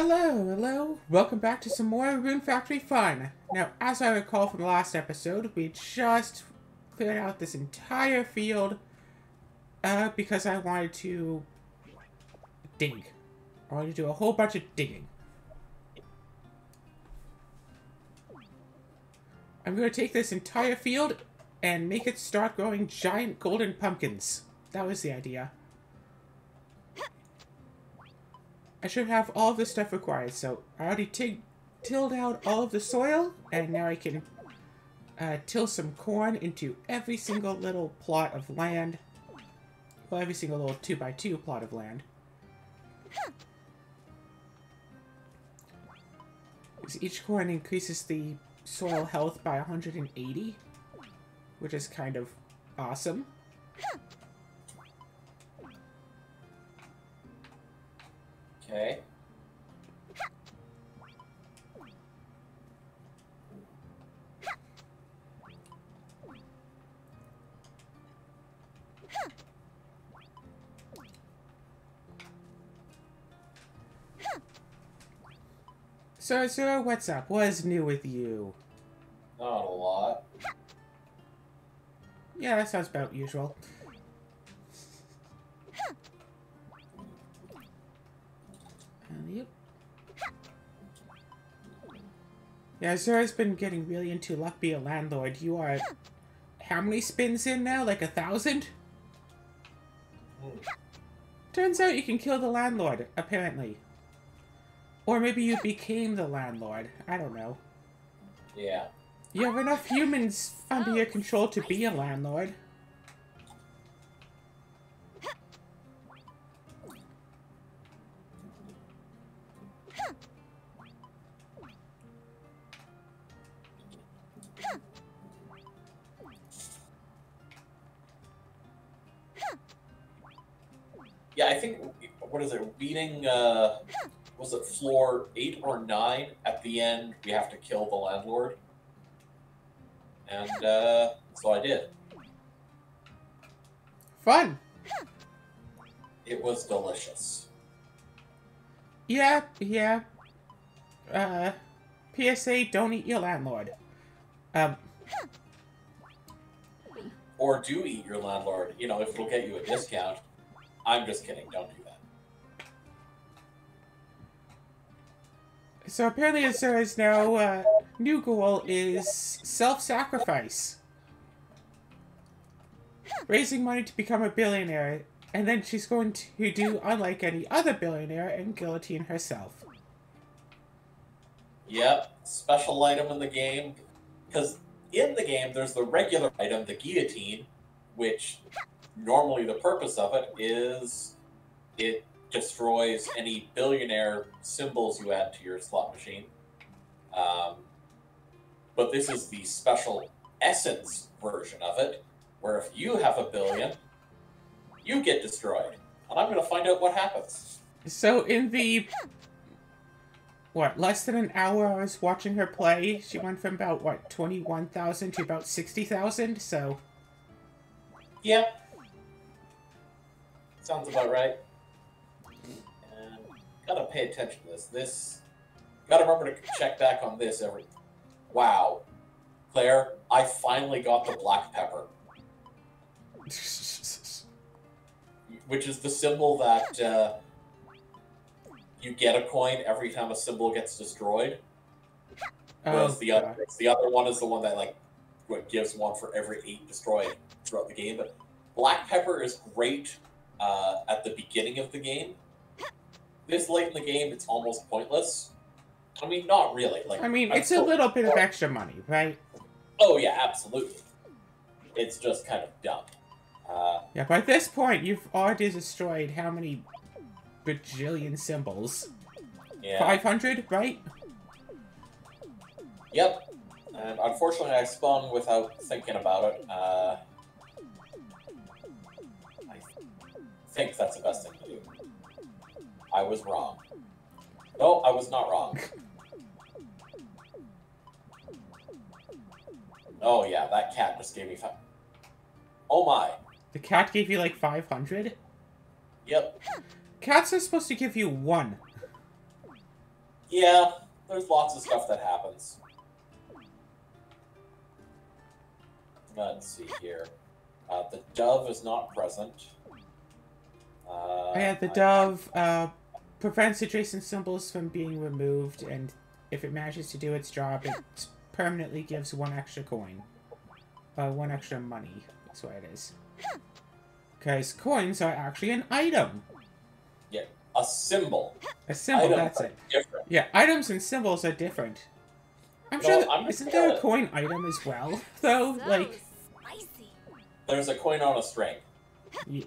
Hello, hello. Welcome back to some more Rune Factory fun. Now, as I recall from the last episode, we just cleared out this entire field uh, because I wanted to dig. I wanted to do a whole bunch of digging. I'm going to take this entire field and make it start growing giant golden pumpkins. That was the idea. I should have all the stuff required, so I already tilled out all of the soil, and now I can uh, till some corn into every single little plot of land. Well, every single little 2 by 2 plot of land. Because each corn increases the soil health by 180, which is kind of awesome. Okay. So, so, what's up? What's new with you? Not a lot. Yeah, that sounds about usual. Yeah, Zura's been getting really into luck be a landlord. You are how many spins in now? Like a thousand? Turns out you can kill the landlord, apparently. Or maybe you became the landlord. I don't know. Yeah. You have enough humans under your oh, control to be a landlord. Floor eight or nine? At the end, we have to kill the landlord, and uh, so I did. Fun! It was delicious. Yeah, yeah. Uh, PSA, don't eat your landlord. Um, Or do eat your landlord. You know, if it'll get you a discount. I'm just kidding. Don't do that. So apparently Azura's now, uh, new goal is self-sacrifice. Raising money to become a billionaire, and then she's going to do unlike any other billionaire and guillotine herself. Yep, special item in the game. Because in the game, there's the regular item, the guillotine, which normally the purpose of it is it destroys any billionaire symbols you add to your slot machine. Um, but this is the special essence version of it, where if you have a billion, you get destroyed. And I'm going to find out what happens. So in the what less than an hour I was watching her play, she went from about what twenty one thousand to about sixty thousand. So Yeah. Sounds about right. Gotta pay attention to this. This gotta remember to check back on this every. Wow, Claire, I finally got the black pepper, which is the symbol that uh, you get a coin every time a symbol gets destroyed. Whereas oh, the other, the other one is the one that like what gives one for every eight destroyed throughout the game. But black pepper is great uh, at the beginning of the game. This late in the game, it's almost pointless. I mean, not really. Like I mean, I'm it's a little bit of extra money, right? Oh yeah, absolutely. It's just kind of dumb. Uh, Yeah, by this point, you've already destroyed how many bajillion symbols? yeah. Five hundred, right? Yep. And unfortunately, I spun without thinking about it. Uh, I think that's the best thing to do. I was wrong. No, I was not wrong. Oh yeah, that cat just gave me five. Oh my. The cat gave you like five hundred. Yep. Cats are supposed to give you one. Yeah, there's lots of stuff that happens. Let's see here. Uh, the dove is not present. Uh, yeah, the I- dove uh, prevents adjacent symbols from being removed, and if it manages to do its job, it permanently gives one extra coin. Uh, one extra money. That's what it is. Because coins are actually an item. Yeah, a symbol. A symbol, Items that's it. Different. Yeah, items and symbols are different. I'm No, sure. that- I'm isn't there a coin item as well? Though, So like, spicy. There's a coin on a string. y-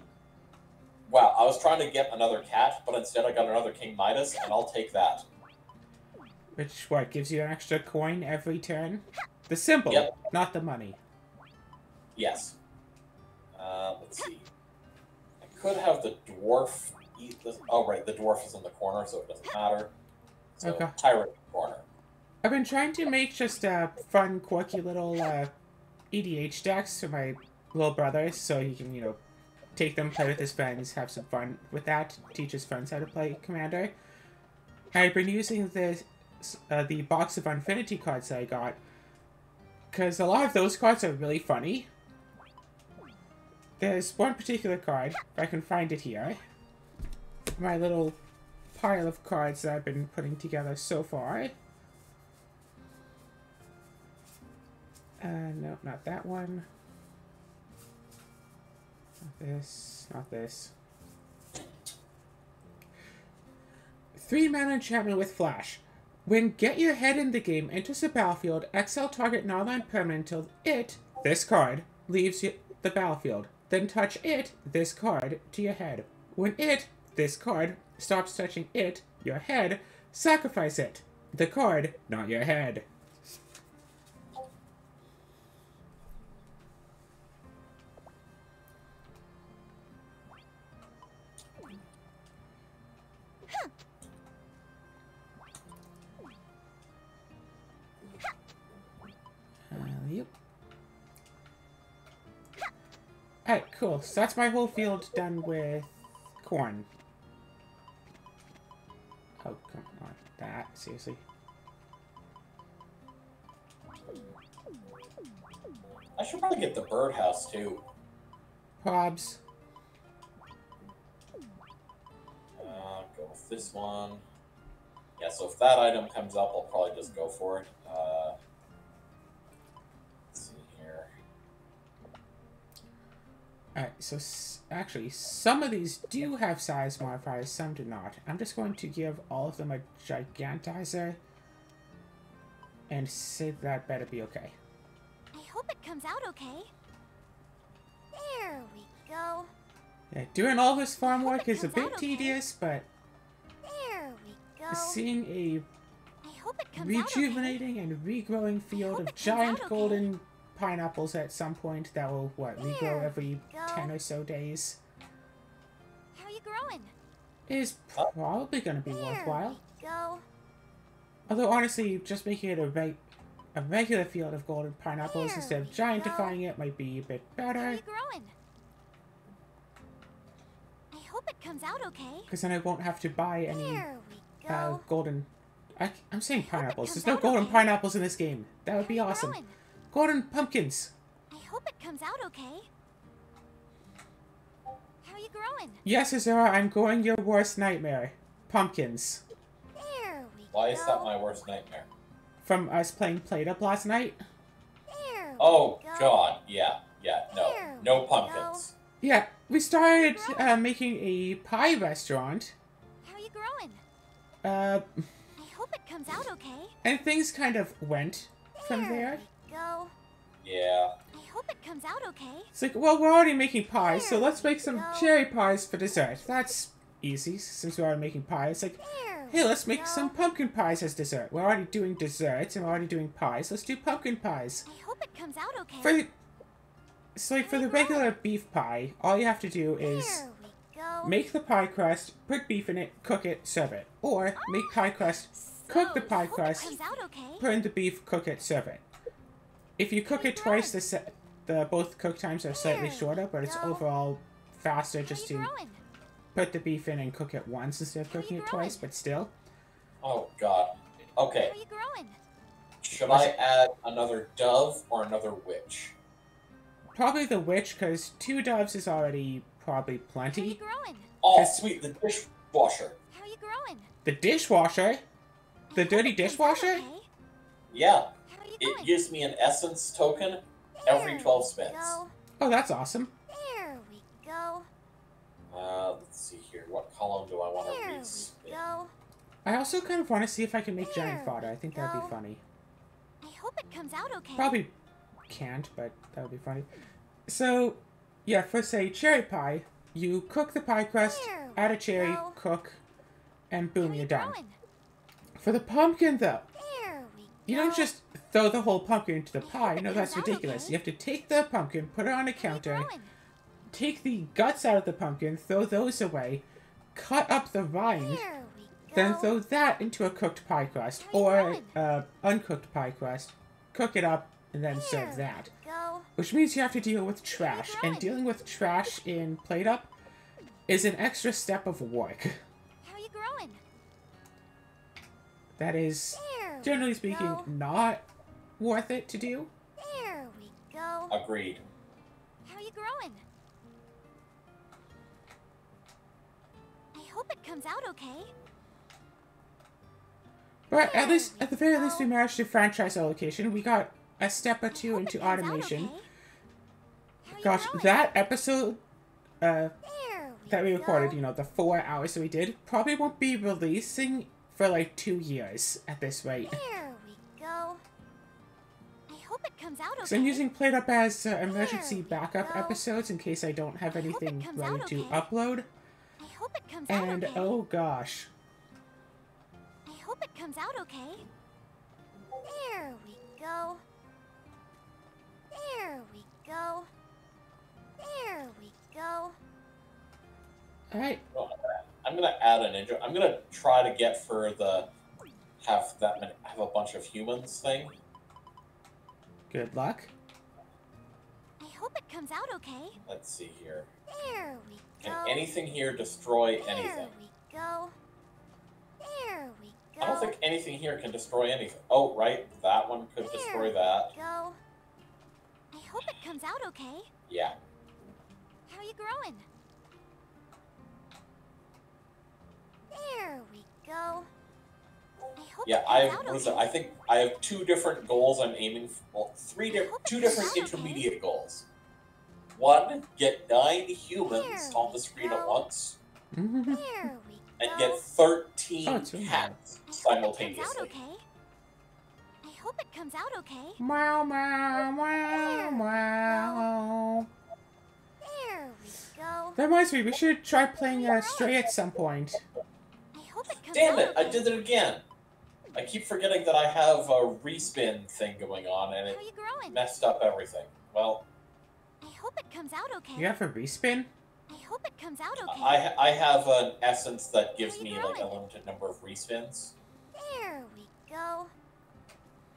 Wow, I was trying to get another cat, but instead I got another King Midas, and I'll take that. which what gives you an extra coin every turn? The symbol, Yep. not the money. Yes. Uh, let's see. I could have the dwarf eat this. Oh, right, the dwarf is in the corner, so it doesn't matter. So, Okay. tyrant in the corner. I've been trying to make just uh, fun, quirky little uh, EDH decks for my little brother, so he can, you know, take them, play with his friends, have some fun with that, teach his friends how to play Commander. I've been using the uh, the box of Unfinity cards that I got, because a lot of those cards are really funny. There's one particular card, if I can find it here. My little pile of cards that I've been putting together so far. Uh, no, not that one. Not this, not this. Three mana enchantment with flash. When get your head in the game enters the battlefield, exile target non-land permanent until it, this card, leaves the battlefield. Then touch it, this card, to your head. When it, this card, stops touching it, your head, sacrifice it. The card, not your head. So that's my whole field done with corn. Oh, come on. That, seriously. I should probably get the birdhouse too. Probs. Uh, go with this one. Yeah, so if that item comes up, I'll probably just go for it. Uh, Alright, so s- actually, some of these do have size modifiers, some do not. I'm just going to give all of them a gigantizer and say that better be okay. I hope it comes out okay. There we go. Yeah, doing all this farm work is a bit out okay. tedious, but There we go. seeing a I hope it comes out okay. rejuvenating and regrowing field of giant golden okay. Pineapples at some point that will, what, regrow There every go. 10 or so days How are you growing? is probably going to be worthwhile. go. Although, honestly, just making it a, reg- a regular field of golden pineapples instead of giantifying it might be a bit better. How better, you growing? I hope it comes out okay. because then I won't have to buy any uh, golden... I, am saying pineapples. There's no golden okay. pineapples in this game. That would How be awesome. growing? Golden pumpkins. I hope it comes out okay. How are you growing? Yes, Azura, I'm growing your worst nightmare. Pumpkins. There we Why go. is that my worst nightmare? From us playing Plate Up last night. There Oh we go. God, yeah, yeah, no, There no we pumpkins. Yeah, we started uh, making a pie restaurant, How are you growing? uh, I hope it comes out okay. and things kind of went from there. We go. Yeah, I hope it comes out okay. It's like, well, we're already making pies, so let's make some go. cherry pies for dessert. That's easy, since we're already making pies. Like, There hey, let's make go. some pumpkin pies as dessert. We're already doing desserts, and we're already doing pies. Let's do pumpkin pies. I hope it comes out okay. For it's like for the regular beef pie, all you have to do is there we go. make the pie crust, put beef in it, cook it, serve it. Or make pie crust, oh, cook the pie crust, It comes out okay. put in the beef, cook it, serve it. If you cook it twice, the se- the both cook times are slightly shorter, but it's overall faster just to put the beef in and cook it once instead of cooking it twice. But still, Oh god. Okay. How you growing? Should I add another dove or another witch? Probably the witch, because two doves is already probably plenty. growing? Oh, sweet, the dishwasher. How you growing? The dishwasher? The dirty it comes out dishwasher? Yeah, How you it gives me an essence token every 12 spins. Oh, that's awesome. There we go. Uh, let's see here. What column do I want to There read? we go. I also kind of want to see if I can make giant There fodder. I think that'd be funny. I hope it comes out okay. Probably can't, but that would be funny. So, yeah, for say cherry pie, you cook the pie crust, There add a cherry, go. cook, and boom, you you're done. growing? For the pumpkin, though, There we you go. don't just throw the whole pumpkin into the pie. No, that's ridiculous. You have to take the pumpkin, put it on a counter, take the guts out of the pumpkin, throw those away, cut up the rind, There we go. then throw that into a cooked pie crust or uh, uncooked pie crust, cook it up, and then serve that. Which means you have to deal with trash, and dealing with trash in Plate Up is an extra step of work. How are you growing? That is, generally speaking, not worth it to do. There we go. Agreed. How are you growing? I hope it comes out okay. But at least, at the very least, we managed to franchise our location. We got a step or two into it comes out automation. okay. Gosh, growing? that episode uh, we that we recorded, go. you know, the four hours that we did, probably won't be releasing for like two years at this rate. There we go. I hope it comes out okay. So I'm using Plate Up as uh, emergency There backup episodes in case I don't have I hope it anything ready out to upload. I hope it comes out And okay. oh gosh, I hope it comes out okay. There we go. There we go. There we go. alright, I'm gonna add an intro. I'm gonna try to get for the have that many, have a bunch of humans thing. Good luck. I hope it comes out okay. Let's see here. There we go. Can anything here destroy There anything? we go. There we go. I don't think anything here can destroy anything. Oh, right, that one could destroy that. Go. I hope it comes out okay. Yeah. How are you growing? There we go. I hope Yeah, I comes out what is. I think I have two different goals I'm aiming for. Well, three I different, two different out okay. intermediate goals. One, get nine humans There on the we screen at once, There we go. and get thirteen Oh, it's really cats I hope it comes simultaneously. out okay. I hope it comes out okay. Meow, meow, meow, meow. There we go. That reminds me, we should try playing uh, Stray at some point. I hope it comes Damn out it! I did it again. I keep forgetting that I have a respin thing going on, and it How you growing? messed up everything. Well, I hope it comes out okay. You have a respin? I hope it comes out okay. I I have an essence that gives How you me like a limited number of respins. There we go.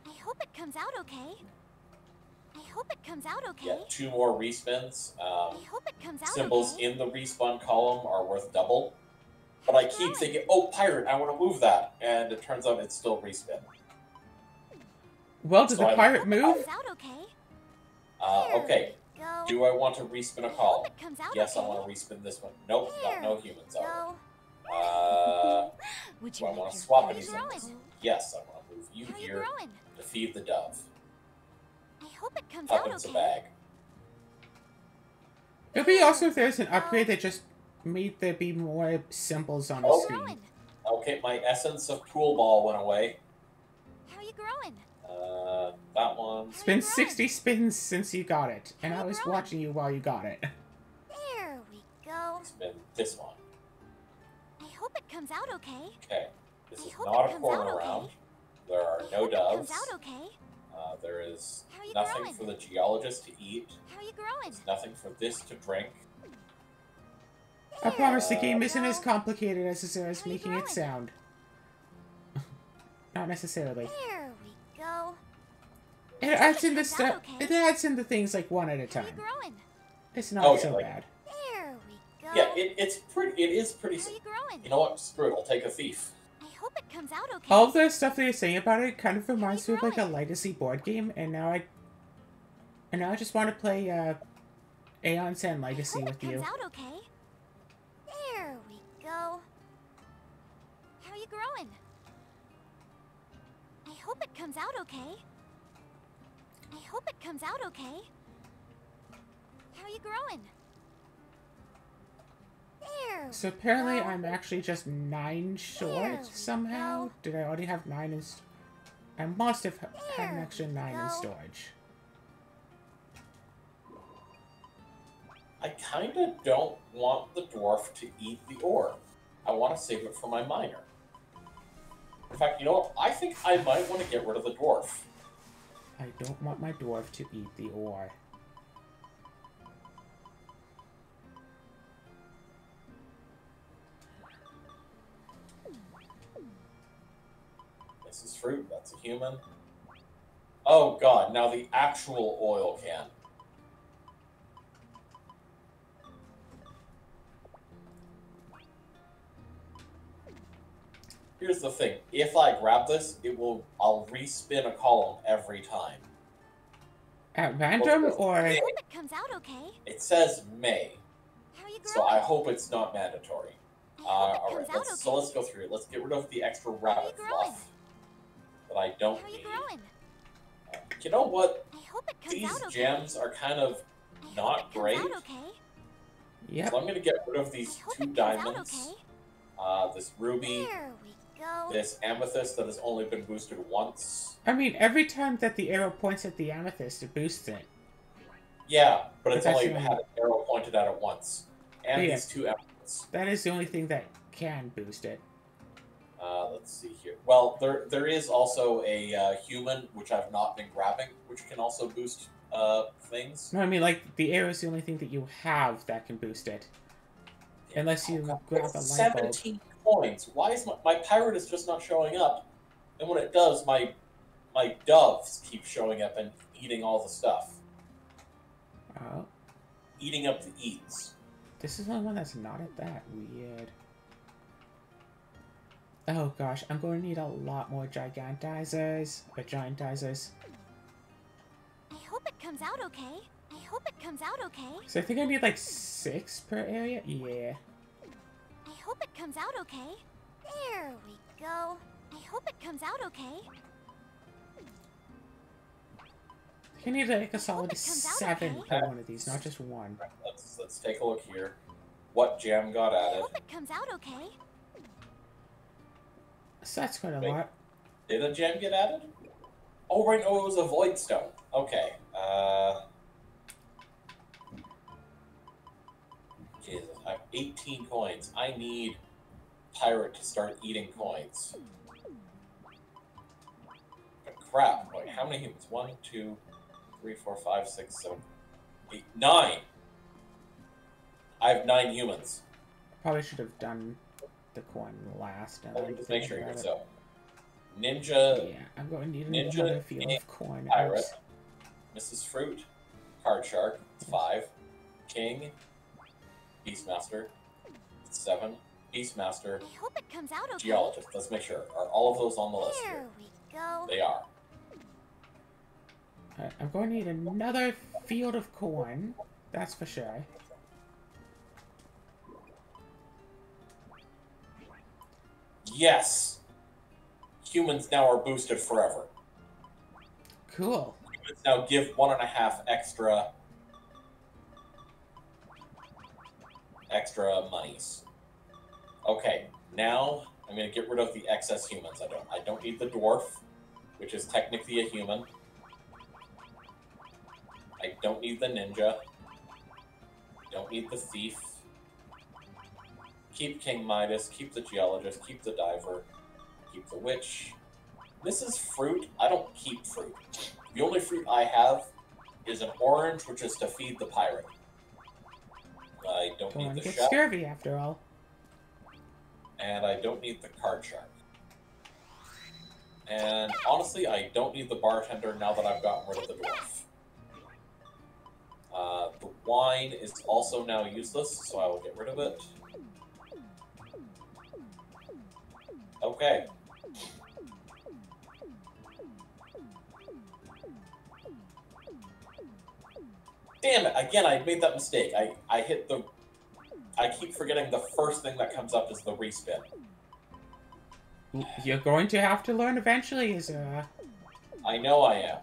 I hope it comes out okay. I hope it comes out okay. Yeah, two more respins. Um, I hope it comes out symbols okay. in the respawn column are worth double. But I keep thinking, oh, pirate, I want to move that. And it turns out it's still respin. Well, did So the I- I pirate move? out okay. Uh, okay, Go. do I want to respin I a hope column? it comes Yes, I want to respin this one. Nope, got no humans out. Uh, do I want to swap How any you growing? symbols? Yes, I want to move you How here growing? to feed the dove. I hope it comes out Tuppence a okay. bag. It'd be awesome if there's an upgrade that just made there be more symbols on the Oh. screen. Growing. Okay, my essence of pool ball went away. How are you growing? Uh, that one. It's been 60 spins since you got it, and I was growing? watching you while you got it. There we go. It's been this one. I hope it comes out okay. Okay, this I is hope not it a comes corner out okay. There are I no hope doves. It comes out okay. Uh, there is nothing growing? for the geologist to eat. How are you growing? There's nothing for this to drink. I promise the game isn't as complicated as it is making it sound. Not necessarily. There we go. It adds in the stuff. okay. It adds in the things like one at a time. It's not Oh, yeah, so like- bad. There we go. Yeah, it, it's pretty. It is pretty. You growing? You know what? Screw it. I'll take a thief. I hope hope it comes out okay. All of the stuff that you're saying about it kind of reminds me of like a legacy board game, and now I, and now I just want to play uh, Aeon's End I Legacy hope with it you. comes out okay. How are you growing? I hope it comes out okay. I hope it comes out okay. How are you growing? There. So apparently, go. I'm actually just nine short we somehow. go. Did I already have nine in? I must have ha- had an extra we nine in storage. I kind of don't want the dwarf to eat the ore. I want to save it for my miner. In fact, you know what? I think I might want to get rid of the dwarf. I don't want my dwarf to eat the ore. This is fruit. That's a human. Oh god, now the actual oil can. Here's the thing. If I grab this, it will I'll respin a column every time. At random or I it comes out okay. It says may, How are you so I hope it's not mandatory. Uh, alright, let's, okay. so let's go through it. Let's get rid of the extra rabbit growing? fluff that I don't How are you need. growing? You know what? I hope it comes These out okay. gems are kind of I not great. Out okay. yep. So I'm gonna get rid of these two it comes out diamonds, okay. uh, this ruby, There we go. this amethyst that has only been boosted once. I mean, every time that the arrow points at the amethyst, it boosts it. Yeah, but it's But that's only the had an arrow pointed at it once. And Yeah. these two amethysts. That is the only thing that can boost it. Uh, let's see here. Well, there there is also a uh, human which I've not been grabbing, which can also boost uh, things. No, I mean, like, the arrow is the only thing that you have that can boost it. Unless you God, grab a light bulb. 17 coins. Why is my, my pirate is just not showing up? And when it does, my my doves keep showing up and eating all the stuff, Oh, eating up the eats. this is the only one that's not at that. Weird. Oh gosh, I'm going to need a lot more gigantizers. Or giantizers. I hope it comes out okay. I hope it comes out okay. So I think I need like six per area? Yeah. I hope it comes out okay. There we go. I hope it comes out okay. I think I need like a solid out seven okay. per one of these, not just one. Let's let's take a look here. What Jam got I added? hope it comes out okay. So that's quite a Wait. lot. Did a gem get added? Oh right, no, it was a void stone. Okay. Uh. Jesus, I have 18 coins. I need pirate to start eating coins. But crap! Wait, how many humans? One, two, three, four, five, six, seven, eight, nine. I have nine humans. Probably should have done the coin last. now that Let me I'm just make sure it. So, Ninja, Yeah, I'm going to need Ninja, another field of coin. Pirate. Mrs. Fruit, Card Shark, it's five, King, Beastmaster, seven, Beastmaster, I hope it comes out okay. Geologist. Let's make sure. Are all of those on the list There here? we go. They are. Alright, I'm going to need another field of corn. That's for sure. Yes! Humans now are boosted forever. Cool. Humans now give one and a half extra extra monies. Okay, now I'm gonna get rid of the excess humans. I don't I don't need the dwarf, which is technically a human. I don't need the ninja. Don't need the thief. Keep King Midas, keep the geologist, keep the diver, keep the witch. This is fruit. I don't keep fruit. The only fruit I have is an orange, which is to feed the pirate. I don't Corn need the shell, scurvy after all. and I don't need the card shark. And honestly, I don't need the bartender now that I've gotten rid of the dwarf. Uh, the wine is also now useless, so I will get rid of it. Okay, Damn it! Again, I made that mistake. I I hit the. I keep forgetting the first thing that comes up is the respin. You're going to have to learn eventually, Azura. I know I am.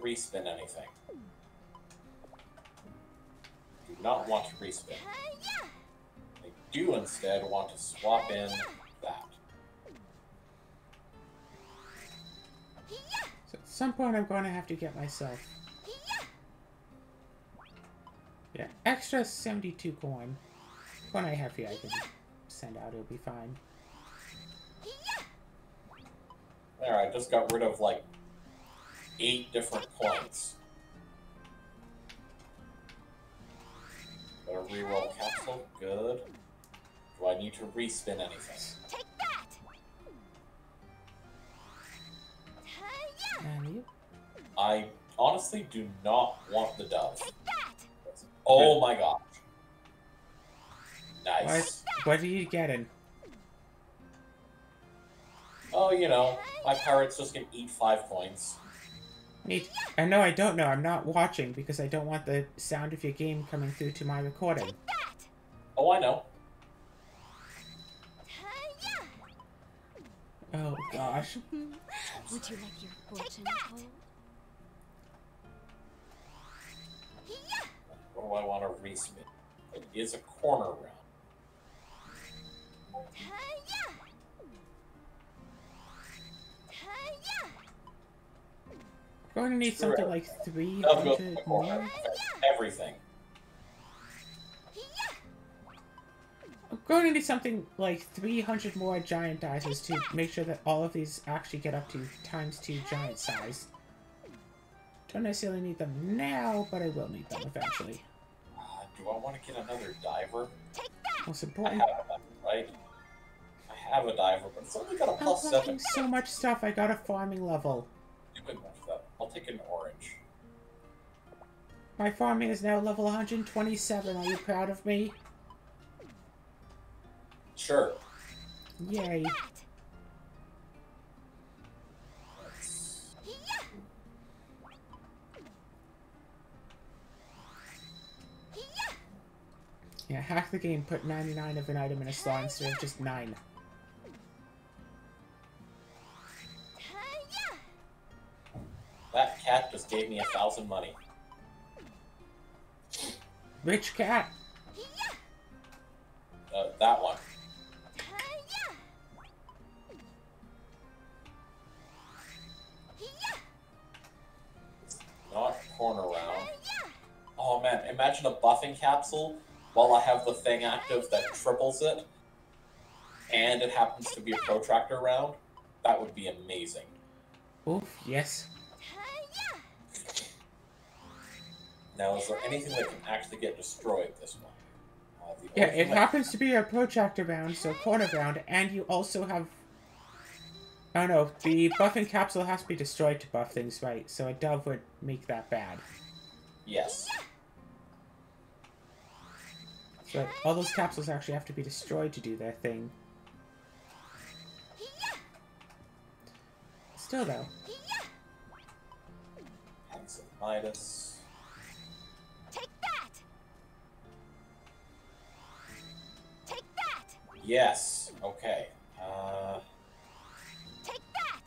To respin anything? Do not want to respin. I do instead want to swap in that. So at some point, I'm going to have to get myself yeah extra 72 coin. When I have here, I can send out. It'll be fine. There, I just got rid of like eight different coins. Got a reroll capsule, good. Do I need to respin anything? Take that! Hi-ya! And? I honestly do not want the dove. Take that! Oh my god. What? Nice. What are you getting? Oh, you know, my parrot's just gonna eat five coins. Neat. And no, I don't know. I'm not watching because I don't want the sound of your game coming through to my recording. Take that! Oh, I know. Oh gosh. Would you like your fortune that. told? Hi-ya! What do I want to respin? It is a corner round. Going to need Screw something it. like Dove 300 more. Everything. Hi-ya! I'm going to need something like 300 more giant dices to make sure that all of these actually get up to times 2 giant size. Don't necessarily need them now, but I will need them eventually. Uh, do I want to get another diver? Take that! Most I important, have a diver, right? I have a diver, but it's only got a I'm plus collecting seven. so much stuff, I got a farming level. Take an orange. My farming is now level 127, are you proud of me? Sure. Yay. That! Let's- Hi-ya! Hi-ya! Yeah, hack the game, put 99 of an item in a slot instead of just 9. That cat just gave me a thousand money. Rich cat! Uh, that one. Hi-ya! Not corner round. Oh man, imagine a buffing capsule while I have the thing active that triples it, and it happens to be a protractor round. That would be amazing. Oof, yes. Now, is there anything that can actually get destroyed this one? Uh, Yeah, it happens to be a protractor round, so corner round, and you also have. Oh no, the buffing capsule has to be destroyed to buff things right, so a dove would make that bad. Yes. So all those capsules actually have to be destroyed to do their thing. Still though, of Midas. Yes. Okay. Uh, Take that!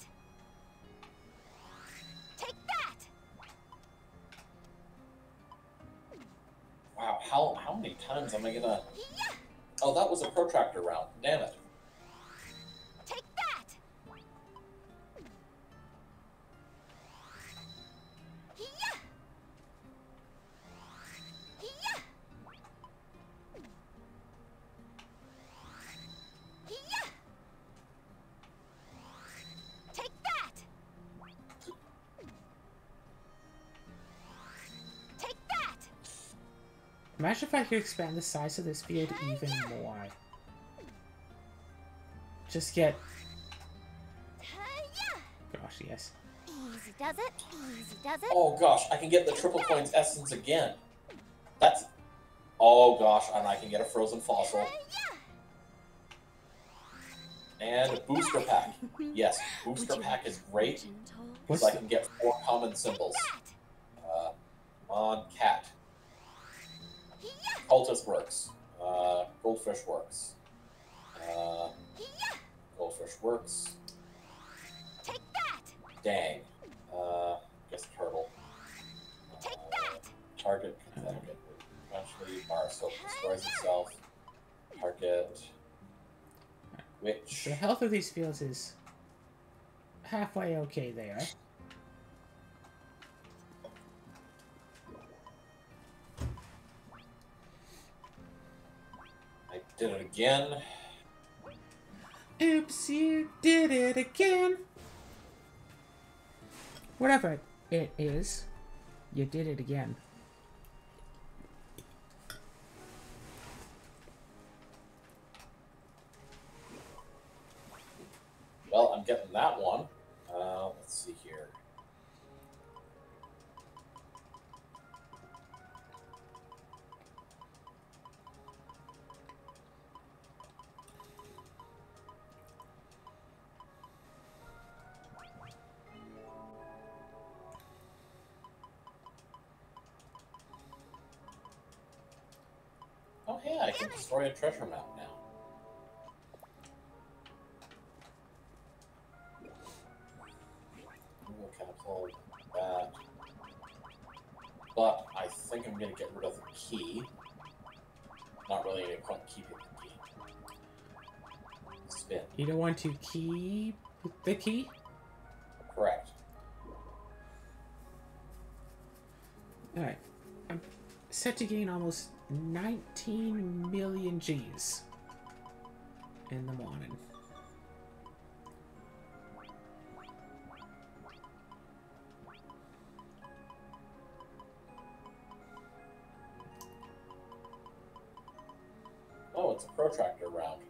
Take that! wow. How how many times am I gonna? Oh, that was a protractor round. Damn it. If I could expand the size of this field even more. Just get. Gosh, yes. Easy does it. Easy does it. Oh gosh, I can get the triple coins essence again. That's. Oh gosh, and I can get a frozen fossil. And a booster pack. Yes, booster pack is great because I can get four common symbols. Uh, on cat. Cultist works. Uh, goldfish works. Uh, goldfish works. Take that. Dang. Uh, guess turtle. Take Uh, that. Target pathetic. Eventually, bar soap destroys itself. Target. Which. the health of these fields is halfway okay there. Did it again. Oops, you did it again. Whatever it is, you did it again. Well, I'm getting that one. Destroy a treasure map now. Google Catapult, that. But I think I'm gonna get rid of the key. Not really any point keeping the key. Spin. You don't want to keep the key? Correct. Alright. Set to gain almost 19 million G's in the morning. Oh, it's a protractor round.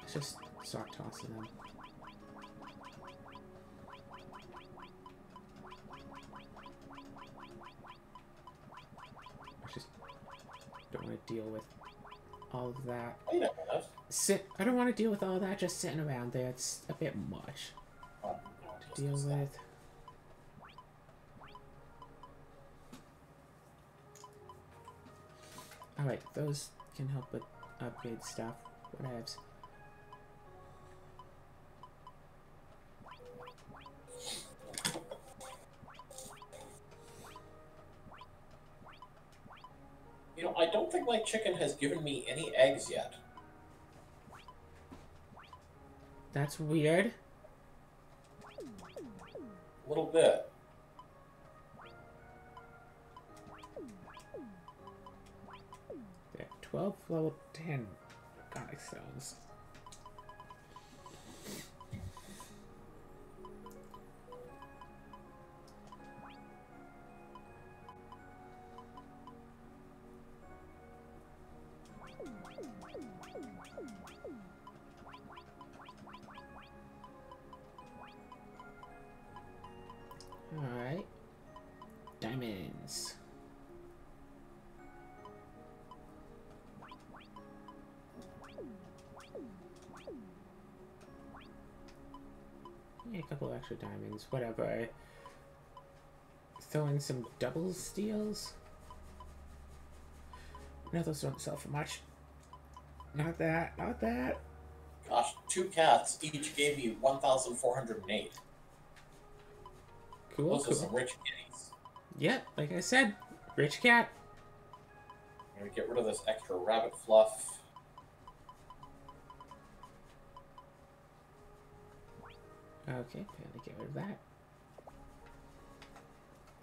Let's just start tossing them. Deal with all of that. Wait a minute. Sit. I don't want to deal with all that just sitting around there. It's a bit much Oh, to deal with. Alright, those can help with upgrade stuff. Whatevs. You know, I don't think my chicken has given me any eggs yet. That's weird. A little bit. Yeah, 12 level 10 Gonic stones. A couple extra diamonds, whatever. Throw in some double steels. No, those don't sell for much. Not that, not that. Gosh, two cats each gave me 1,408. Cool, Those are some rich kitties. Yeah, like I said, rich cat. I'm gonna get rid of this extra rabbit fluff. Okay, gonna get rid of that.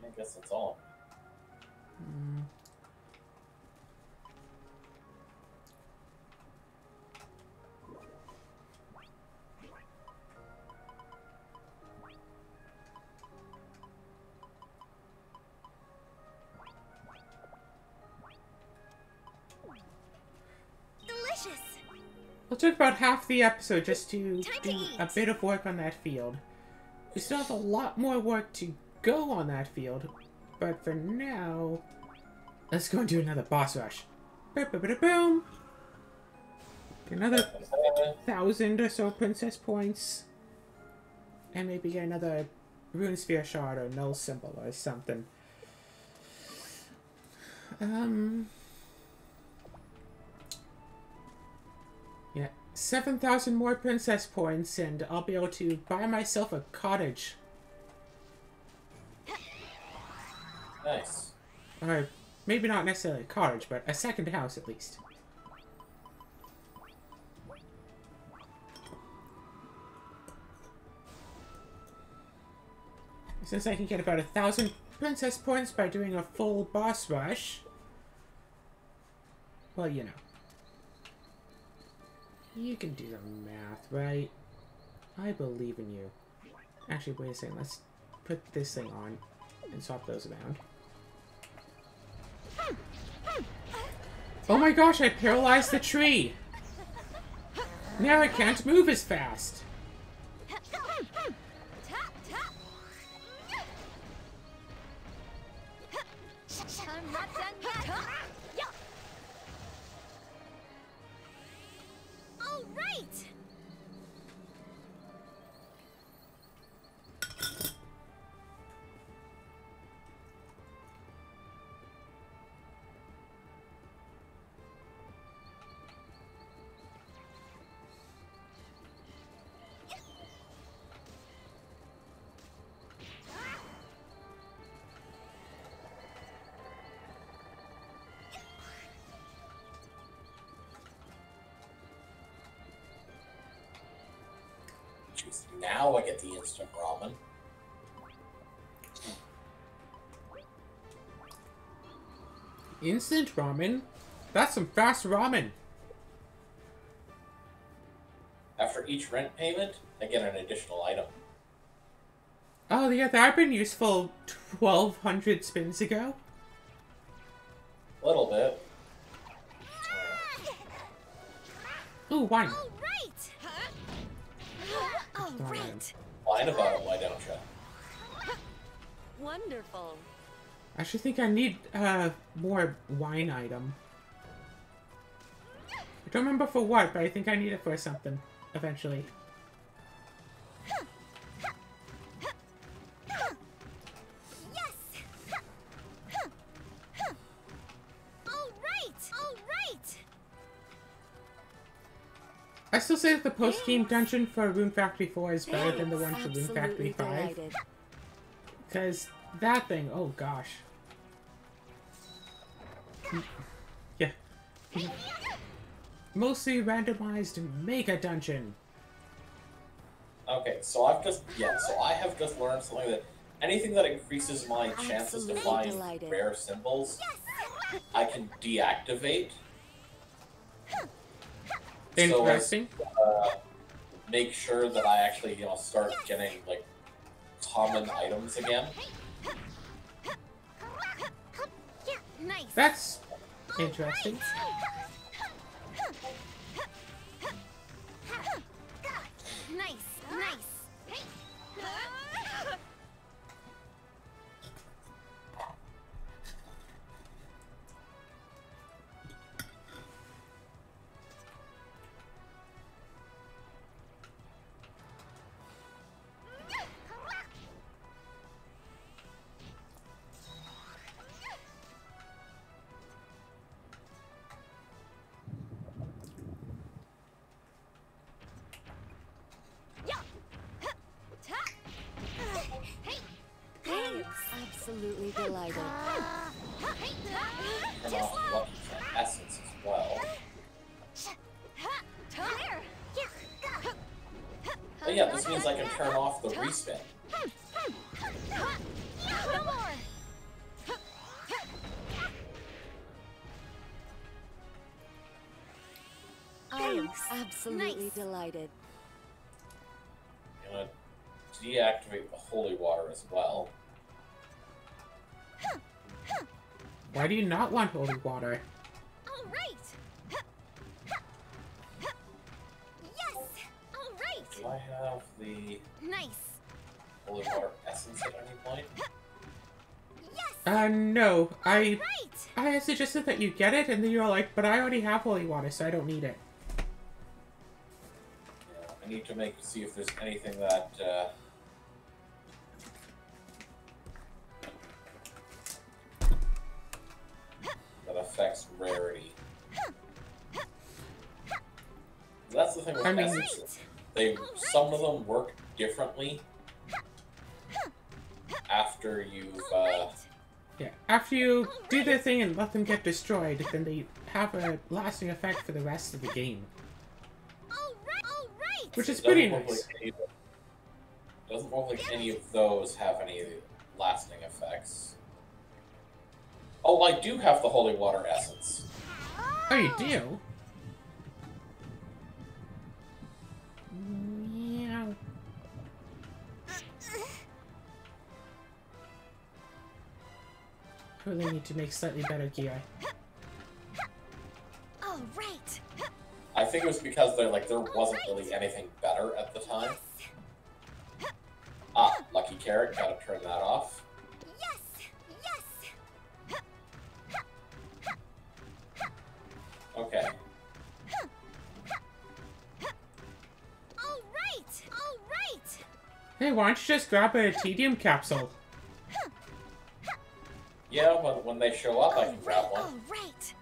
I guess that's all. Mm. We'll took about half the episode just to do a bit of work on that field. We still have a lot more work to go on that field, but for now, let's go and do another boss rush. Boom! Another Uh, thousand or so princess points. And maybe get another rune sphere shard or null symbol or something. Um. 7,000 more princess points, and I'll be able to buy myself a cottage. nice. Or maybe not necessarily a cottage, but a second house at least. Since I can get about a thousand princess points by doing a full boss rush, well, you know. You can do the math, right? I believe in you. Actually, wait a second. Let's put this thing on and swap those around. Oh my gosh, I paralyzed the tree! Now I can't move as fast! Jeez, now I get the instant ramen. Instant ramen? That's some fast ramen! After each rent payment, I get an additional item. Oh yeah, that had been useful 1200 spins ago. A little bit. Ooh, wine. All right. All Darn. right. Whine about it, why don't you? Wonderful. I actually think I need uh more wine item. I don't remember for what, but I think I need it for something eventually. I still say that the post game dungeon for Rune Factory 4 is better than the one for Rune Absolutely Factory 5. Because that thing, oh gosh. Hmm. Yeah. Mostly randomized mega dungeon. Okay, so I've just yeah, so I have just learned something that anything that increases my chances to find rare symbols, I can deactivate. So I, Interesting. uh, make sure that I actually you know start getting like common items again. Nice. That's interesting. I can turn off the respin. No more. I am Thanks. absolutely Nice. delighted. I'm gonna deactivate the holy water as well. Why do you not want holy water? The Nice. holy water essence at any point? Yes! Uh, no. I Right! I suggested that you get it, and then you're like, but I already have holy water, so I don't need it. Yeah, I need to make see if there's anything that. Uh, that affects rarity. That's the thing with I mean- essences. They some of them work differently after you've uh, Yeah. After you do their thing and let them get destroyed, then they have a lasting effect for the rest of the game. Which is pretty doesn't nice. like doesn't look like any of those have any lasting effects. Oh, I do have the holy water essence. Oh, you do? I really need to make slightly better gear. Alright! I think it was because there like there wasn't really anything better at the time. Ah, lucky carrot, gotta turn that off. Yes! Yes! Okay. Alright! Alright! Hey, why don't you just grab a tedium capsule? Yeah, when, when they show up, I can grab one. Alright!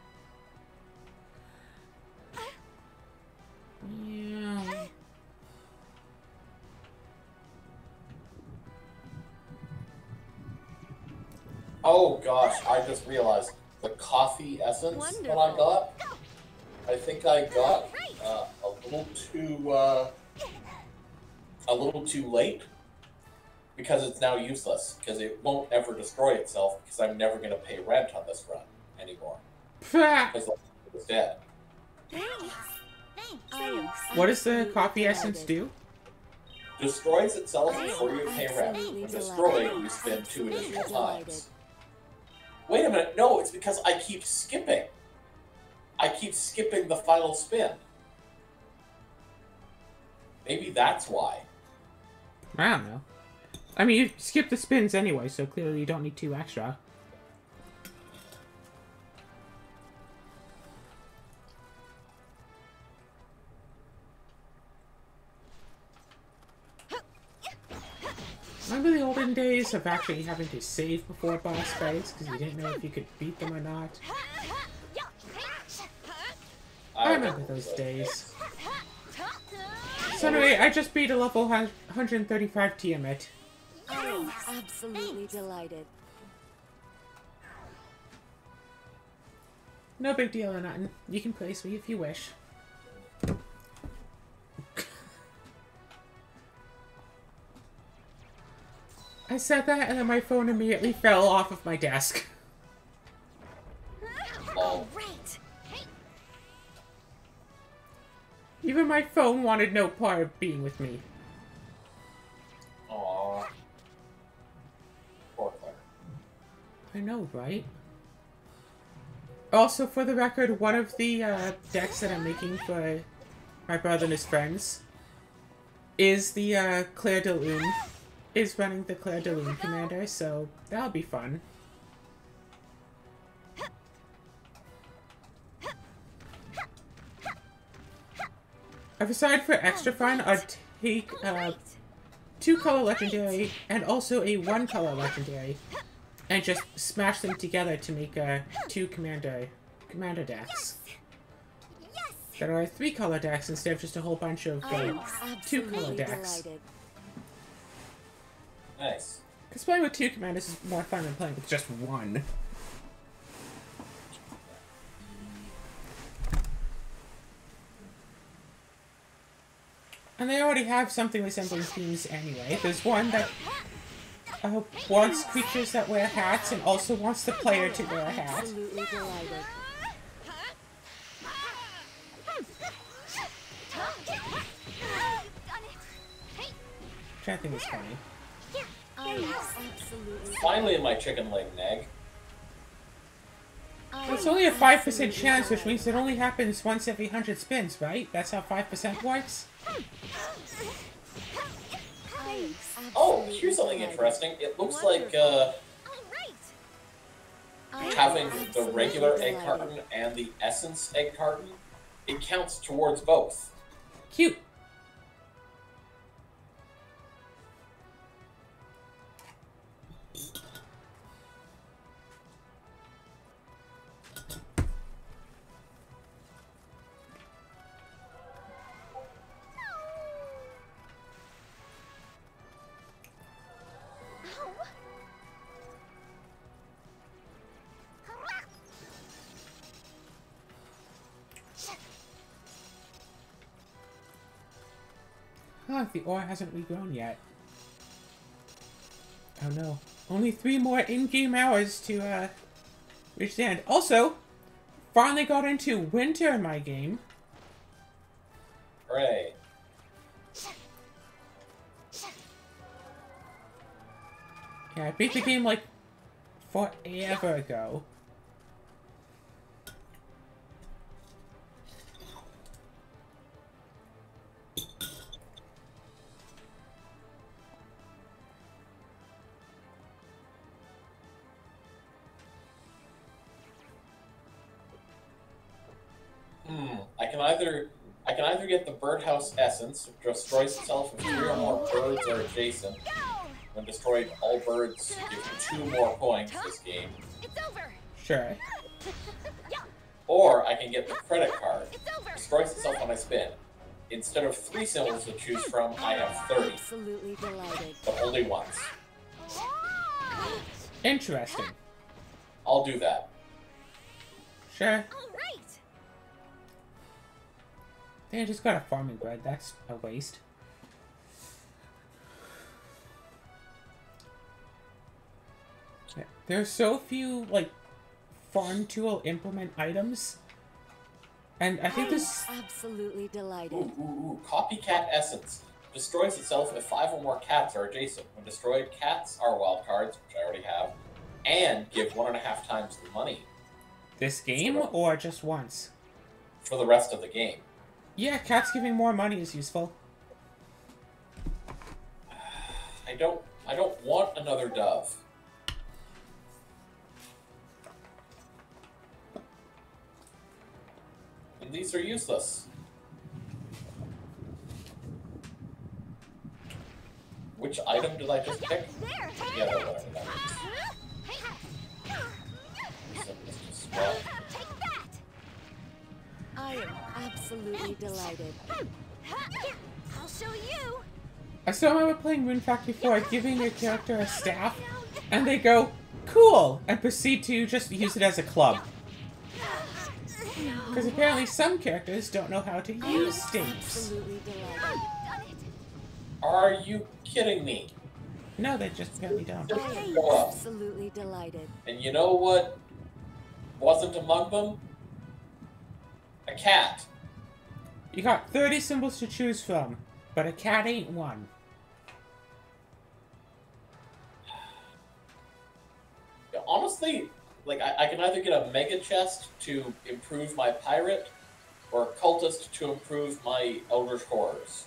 Meow. Oh gosh, I just realized the coffee essence that I got. I think I got uh, a little too uh, a little too late because it's now useless because it won't ever destroy itself because I'm never going to pay rent on this run anymore because it was dead. Thanks! Am What does the coffee essence do? Destroys itself before you pay rent. When destroyed, you spend two additional times. Wait a minute, no, it's because I keep skipping. I keep skipping the final spin. Maybe that's why. I don't know. I mean, you skip the spins anyway, so clearly you don't need two extra. Remember the olden days of actually having to save before boss fights because you didn't know if you could beat them or not? I remember those days. So anyway, I just beat a level 135 Tiamat. I am absolutely delighted. No big deal or nothing. You can place me if you wish. I said that and then my phone immediately fell off of my desk. Alright! Even my phone wanted no part of being with me. I know, right? Also, for the record, one of the uh, decks that I'm making for my brother and his friends is the uh, Claire de Lune. Is running the Claire de Lune commander, so that'll be fun. I've decided for extra fun, I'd take uh, two color legendary and also a one color legendary and just smash them together to make uh, two commander commander decks Yes! that are three color decks instead of just a whole bunch of uh, two color decks. delighted. Nice. Because playing with two commanders is more fun than playing with just one. And they already have something resembling themes anyway. There's one that uh, wants creatures that wear hats and also wants the player to wear a hat. Absolutely delighted. Which I think is funny. I am absolutely. Finally, my chicken leg an egg. I It's only a 5% chance, which means it only happens once every 100 spins, right? That's how 5% works? Am Oh, here's something interesting. It looks like uh, right. Having the regular egg carton and the essence egg carton, it counts towards both. Cute. Huh, the ore hasn't regrown yet. Oh no. Only three more in-game hours to, uh, reach the end. Also, finally got into winter in my game. Hooray. Yeah, I beat the game, like, forever ago. Birdhouse essence, destroys itself if three or more birds are adjacent. When destroyed, all birds give two more points this game. It's over. Sure. Or I can get the credit card. it's over. Destroys itself when I spin. Instead of three symbols to choose from, I have 30, Absolutely delighted. but only once. Interesting. I'll do that. Sure. Oh, All right. They just got a farming bread. That's a waste. Yeah, There's so few, like, farm tool implement items. And I think this... Absolutely Ooh, delighted. ooh, ooh. Copycat essence. Destroys itself if five or more cats are adjacent. When destroyed, cats are wild cards, which I already have, and give one and a half times the money This game, or just once? for the rest of the game. Yeah, cats giving more money is useful. I don't I don't want another dove. And these are useless. Which item did I just pick? There. Yeah, that whatever that is. I am absolutely delighted. I'll show you. I still remember playing Rune Factory 4, giving your character a staff, and they go, cool, and proceed to just use it as a club. Because apparently some characters don't know how to use staves. absolutely delighted. Done it. Are you kidding me? No, they just apparently don't. I am absolutely delighted. And you know what wasn't among them? A cat. You got 30 symbols to choose from, but a cat ain't one. Honestly, like I, I can either get a mega chest to improve my pirate, or a cultist to improve my eldritch horrors.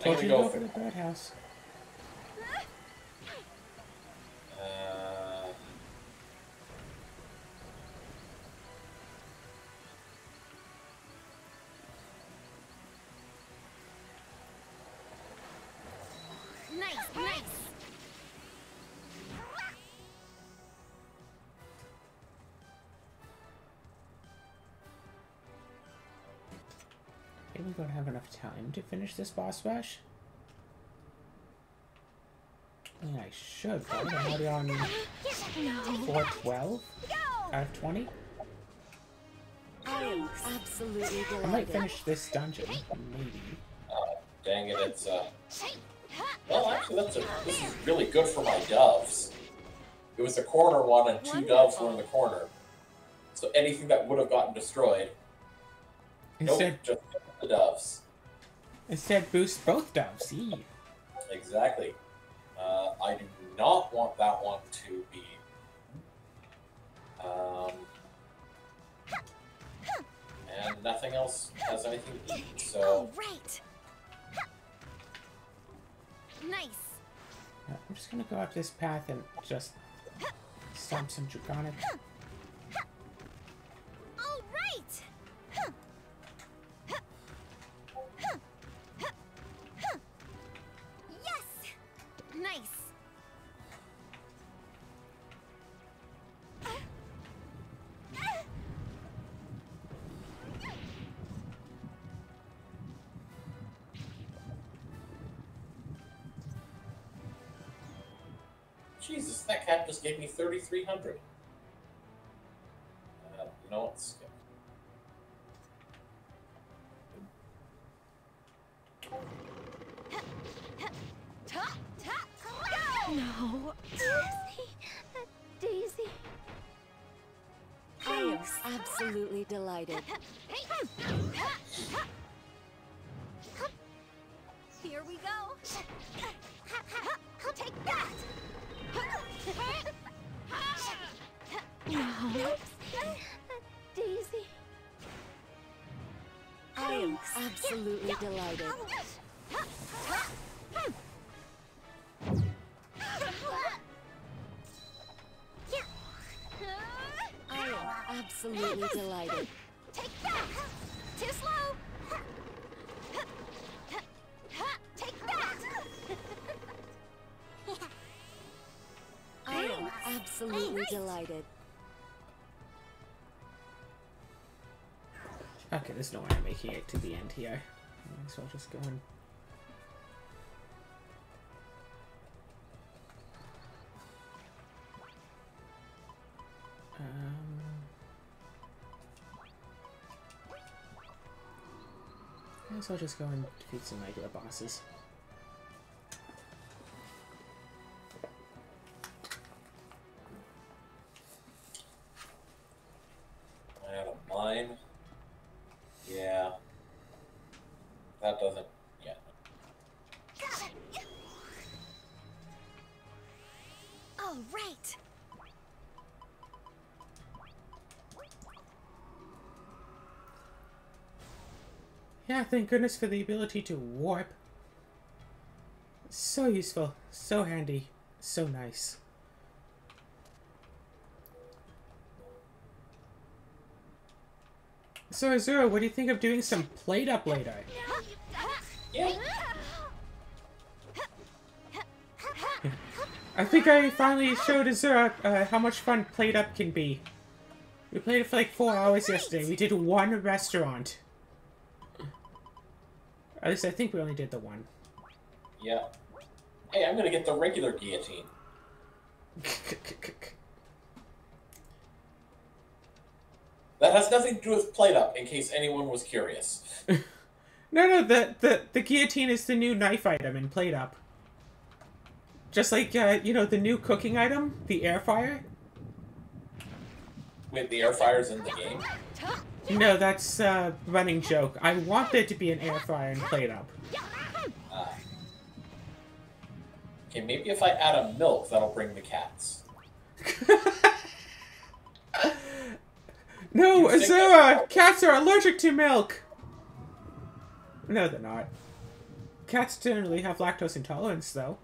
Told you to go go for for the birdhouse. Don't have enough time to finish this boss rush. I mean, I should, right? I'm already on 412 out of 20. I am absolutely I might finish this dungeon, maybe. dang it, it's uh. Well, actually, that's a. This is really good for my doves. It was a corner one, and two doves were in the corner. So anything that would have gotten destroyed, Instead, nope, just the doves. instead boost both doves. Eee. Exactly. Uh, I do not want that one to be. Um, and nothing else has anything to eat. Oh, So right. Nice. I'm just gonna go up this path and just stomp some Draconic. Jesus, that cat just gave me 3,300. Absolutely delighted. Take that. Too slow. Take that. I am absolutely delighted. Okay, there's no way I'm making it to the end here. Might as well just go and. Might I'll just go and defeat some regular bosses. Yeah, thank goodness for the ability to warp. So useful, so handy, so nice. So Azura, what do you think of doing some plate up later? I think I finally showed Azura uh, how much fun plate up can be. We played it for like four hours yesterday. We did one restaurant. At least I think we only did the one. Yeah. Hey, I'm gonna get the regular guillotine. That has nothing to do with plate up, in case anyone was curious. No, no, the, the, the guillotine is the new knife item in Plate Up. Just like, uh, you know, the new cooking item, the air fryer? With the air fryers in the game. No, that's a running joke. I want there to be an air fryer in Plate Up. Ah. Okay, maybe if I add a milk, that'll bring the cats. no, Azura! Cats are allergic to milk! No, they're not. Cats generally have lactose intolerance, though.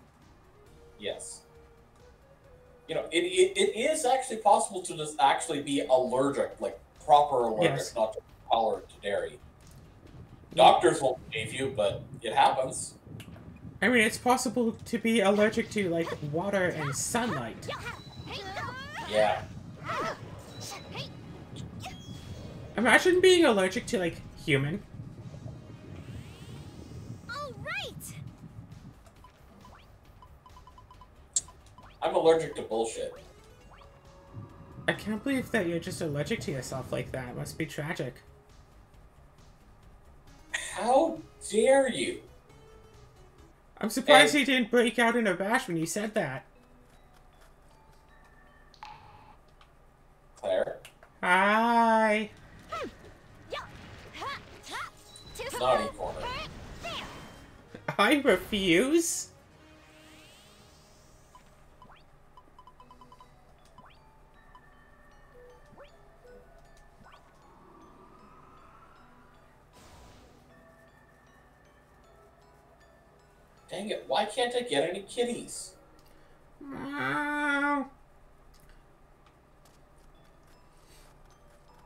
Yes. You know, it, it, it is actually possible to just actually be allergic, like proper allergic, Yes. not just tolerant to dairy. Doctors won't believe you, but it happens. I mean, it's possible to be allergic to, like, water and sunlight. Yeah. Imagine being allergic to, like, human. All right. I'm allergic to bullshit. I can't believe that you're just allergic to yourself like that. It must be tragic. How dare you? I'm surprised Hey. you didn't break out in a bash when you said that. Claire, Hi. naughty corner. I refuse. Dang it, why can't I get any kitties?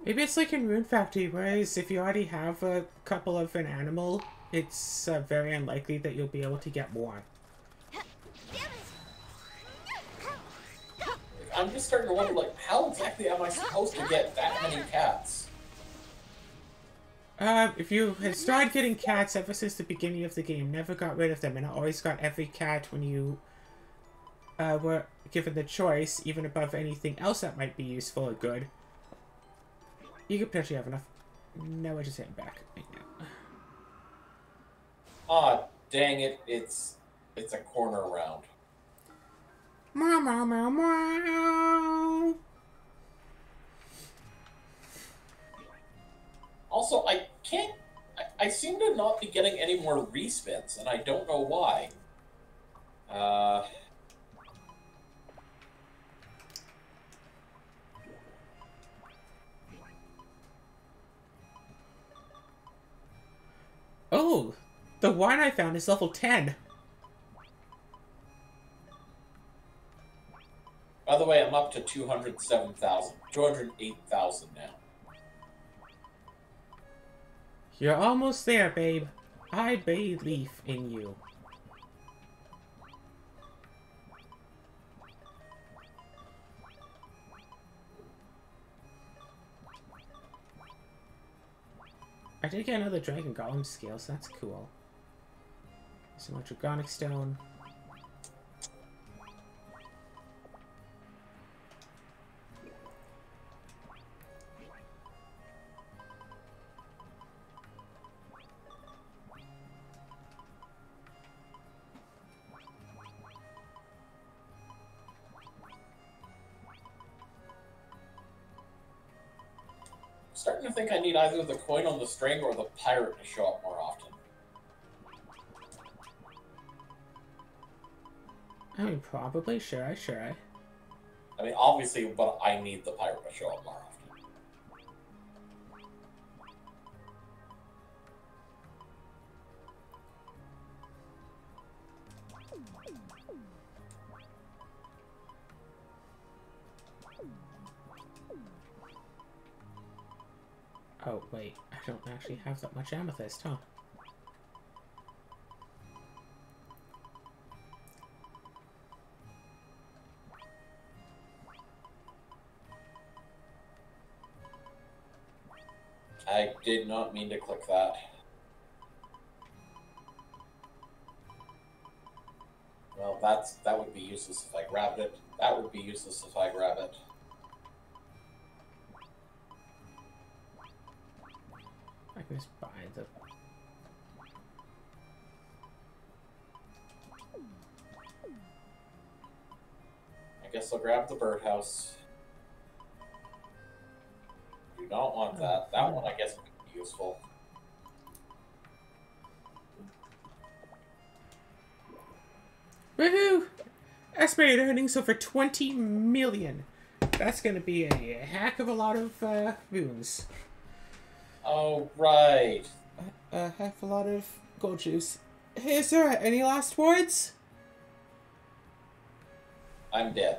Maybe it's like in Rune Factory, whereas if you already have a couple of an animal, it's uh, very unlikely that you'll be able to get more. I'm just starting to wonder, like, how exactly am I supposed to get that many cats? Uh, if you had started getting cats ever since the beginning of the game, never got rid of them, and I always got every cat when you uh, were given the choice, even above anything else that might be useful or good, you could potentially have enough. No, I just hit him back right now. Ah, dang it, it's it's a corner round. Meow, meow, meow, meow. Also, I can't. I, I seem to not be getting any more respins, and I don't know why. Uh. Oh, the wine I found is level 10. By the way, I'm up to 207,000. 208,000 now. You're almost there, babe. I believe in you. I did get another Dragon Golem scale, so that's cool. Some more Stone. To think I need either the coin on the string or the pirate to show up more often. I mean, probably. Sure, I sure. I. I mean, obviously, but I need the pirate to show up more often. Actually have that much amethyst, huh? I did not mean to click that. Well, that's that would be useless if I grabbed it. That would be useless if I grab it. I can just buy the. I guess I'll grab the birdhouse. Do not want that. That one, I guess, would be useful. Woohoo! Estimated earnings over 20 million. That's gonna be a heck of a lot of uh. Oh, right. A heck of a lot of gold juice. Hey, there any last words? I'm dead.